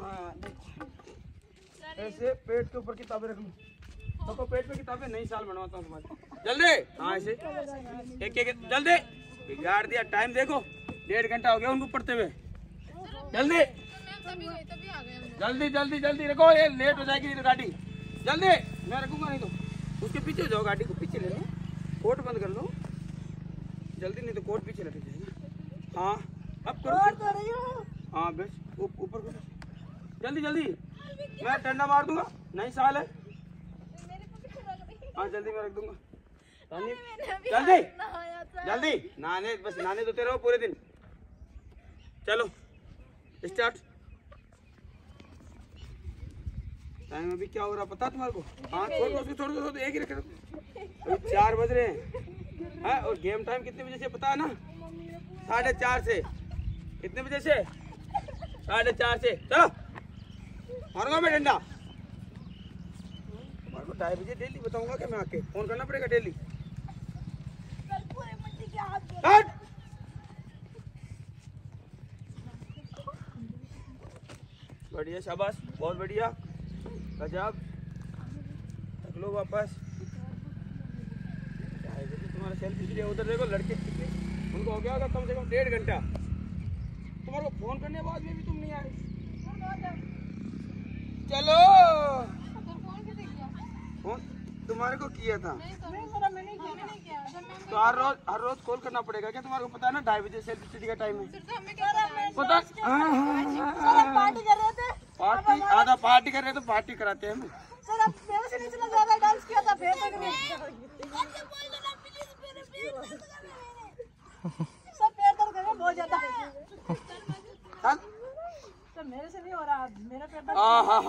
हाँ देखो। ऐसे पेट के ऊपर किताबें रख लो। सबको पेट पे किताबें नई साल बनवाता हूँ तुम्हारे। जल्दी! हाँ ऐसे। एक एक जल्दी! बिगाड़ दिया टाइम देखो। डेढ़ घंटा हो गया उनको पढ़ते हुए। जल्दी! जल्दी जल्दी जल्दी रखो। ये लेट हो जाएगी नहीं तो गाड़ी। जल्दी! मैं रखूँगा नहीं तो। उसके पीछे हो जाओ गाड़ी को पीछे ले लो। कोट बंद कर लो जल्दी नहीं तो कोट पीछे लटक जाएगी। हाँ अब करो। हाँ बस ऊप- ऊपर करो। जल्दी जल्दी। मैं डंडा मार दूँगा। नहीं साल है। हाँ जल्दी मैं रख दूँगा। जल्दी। जल्दी। नहाने बस नहाने तो रहो पूरे दिन। चलो स्टार्ट टाइम अभी क्या हो रहा? पता तुम्हारे को? हाँ छोड़ दो छोड़ दो छोड़ दो, एक ही रख दो अभी चार बज रहे हैं। हाँ और गेम टाइम कितने बजे से पता है ना? साढ़े चार से। कितने बजे से? साढ़े चार से। चलो। मारूँगा मैं डंडा। को ढाई बजे डेली बताऊँगा कि मैं आके। फ़ोन करना पड़ेगा डेली। बढ़िया, शाबाश। बहुत बढ़िया। गजब। रख लो वापस। तुम्हारा सेल्फी लिए उधर देखो, लड़के उनको हो गया होगा कम से कम डेढ़ घंटा। तुम्हारे को फ़ोन करने के बाद में भी तुम नहीं आए। चलो। फ़ोन तुम्हारे को किया था। तो हर रोज हर रोज कॉल करना पड़ेगा क्या? तुम्हारे को पता है ना ढाई बजे सेल्फी स्टडी का टाइम है? पता हाँ, हाँ। पार्टी कर रहे थे। पार्टी आधा पार्टी कर रहे तो पार्टी कराते हैं हम। सर अब से ज़्यादा डांस किया था फिर सब पैर दर्द कर बहुत ज़्यादा। चल मेरे से नहीं हो रहा मेरा पेट हाँ हाँ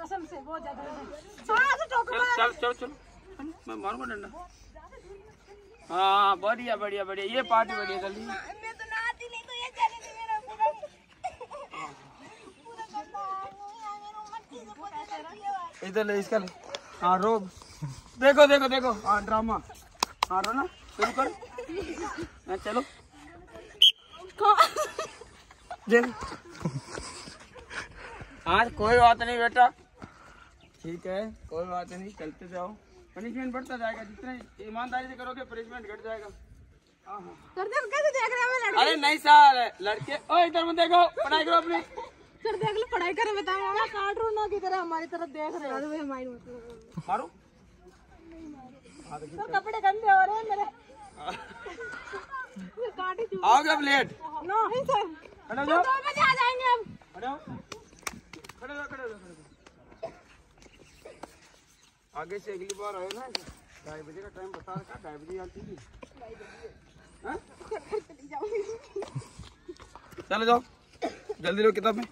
कसम से बहुत ज़्यादा हाँ। से ठोकर चल चल चल चल। मैं मारूँगा डंडा? हाँ बढ़िया बढ़िया बढ़िया। ये पार्टी बढ़िया जल्दी मैं तो तो इधर ले इसका ले। हाँ रो। देखो देखो देखो। हाँ ड्रामा। हाँ रो ना। शुरू कर। चलो। देख। आज कोई बात नहीं बेटा। ठीक है कोई बात नहीं चलते जाओ। पनिशमेंट बढ़ता जाएगा जितने ईमानदारी से करोगे पनिशमेंट घट जाएगा। हाँ हाँ। सर देख कैसे देख रहे हैं मैं अरे नहीं सर लड़के ओ इधर मत देखो पढ़ाई करो अपनी। सर देख लो पढ़ाई करे बताओ। मैं कार्टून ना की तरह हमारी तरफ़ देख रहे हैं। मारो। सर कपड़े गंदे हो रहे हैं मेरे। ये काटी चुप आओगे अब लेट? नो नहीं सर। खड़े हो जाओ। दो बजे आ जाएँगे हम खड़े हो खड़े हो खड़े हो खड़े आगे से अगली बार आए ना ढाई बजे का टाइम बता रखा ढाई बजे आती थी। हाँ? चलो जाओ जल्दी लो किताब में।